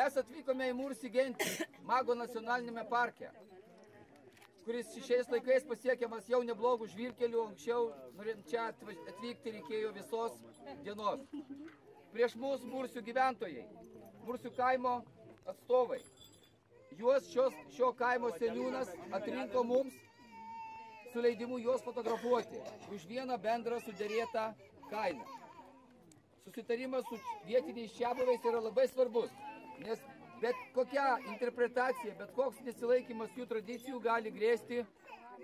mes atvykome į Mursį gentį, Mago nacionalinėme parke, kuris šiais laikais pasiekiamas jau neblogų žvirkelių, anksčiau norint čia atvykti reikėjo visos dienos. Prieš mūsų Mursių gyventojai, Mursių kaimo atstovai. Juos šios, šio kaimo seniūnas atrinko mums su leidimu juos fotografuoti už vieną bendrą sudėrėtą kainą. Susitarimas su vietiniais čiabuvais yra labai svarbus, nes bet kokia interpretacija, bet koks nesilaikymas jų tradicijų gali grėsti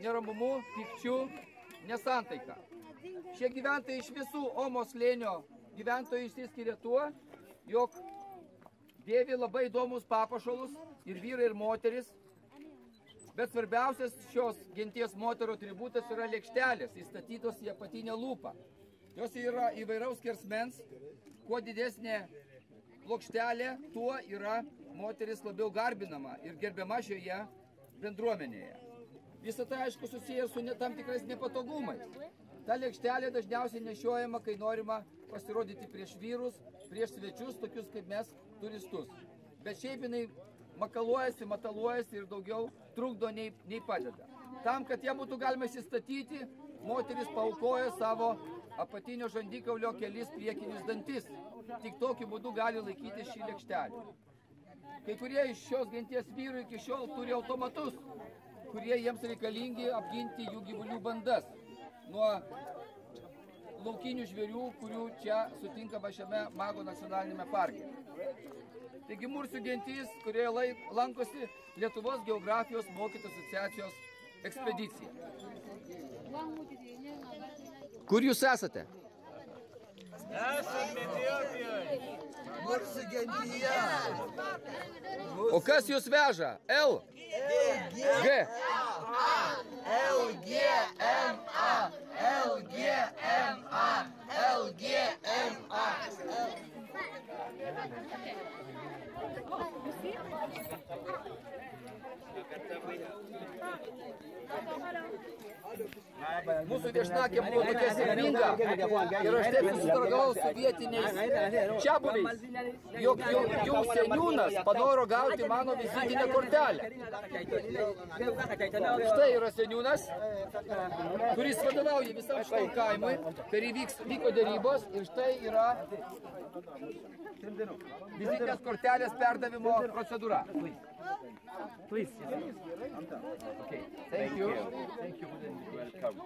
neramumu, pikčiu, nesantaika. Šie gyventojai iš visų Omo slėnio gyventojų išsiskiria tuo, jog dėvi labai įdomus papašalus ir vyrai ir moteris, bet svarbiausias šios genties moterų atributas yra lėkštelės įstatytos į apatinę lūpą. Jos yra įvairaus kersmens, kuo didesnė plokštelė, tuo yra moteris labiau garbinama ir gerbiama šioje bendruomenėje. Visą tai aišku susijęs su ne, tam tikrais nepatogumais. Ta lėkštelė dažniausiai nešiojama, kai norima pasirodyti prieš vyrus, prieš svečius, tokius kaip mes, turistus. Bet šiaip jinai makaluojasi, mataluojasi ir daugiau trukdo nei, nei padeda. Tam, kad ją būtų galima įsistatyti, moteris paukoja savo apatinio žandikaulio kelis priekinius dantis. Tik tokiu būdu gali laikyti šį lėkštelį. Kai kurie iš šios genties vyrų iki šiol turi automatus, kurie jiems reikalingi apginti jų gyvulių bandas nuo laukinių žvėrių, kurių čia sutinkama šiame Mago nacionalinėme parke. Taigi Mursių gentys, kurie laik, lankosi Lietuvos geografijos mokytojų asociacijos ekspedicija. Kur jūs esate? Esame Etiopijoje. Mursi gentyje. O kas jūs veža? L? G. LGMA. LGMA. LGMA. Mūsų viešnakė buvo tokia sėkminga ir aš taip susidraugavau su vietiniais čia buviais, jog jų, jų seniūnas panoro gauti mano vizitinę kortelę. Štai yra seniūnas, kuris vadovauja visam šitam kaimui, kai vyks, vyko dėrybos ir štai yra vizitinės kortelės perdavimo procedūra. Please. Okay. Thank, Thank you. you. Thank you. Welcome.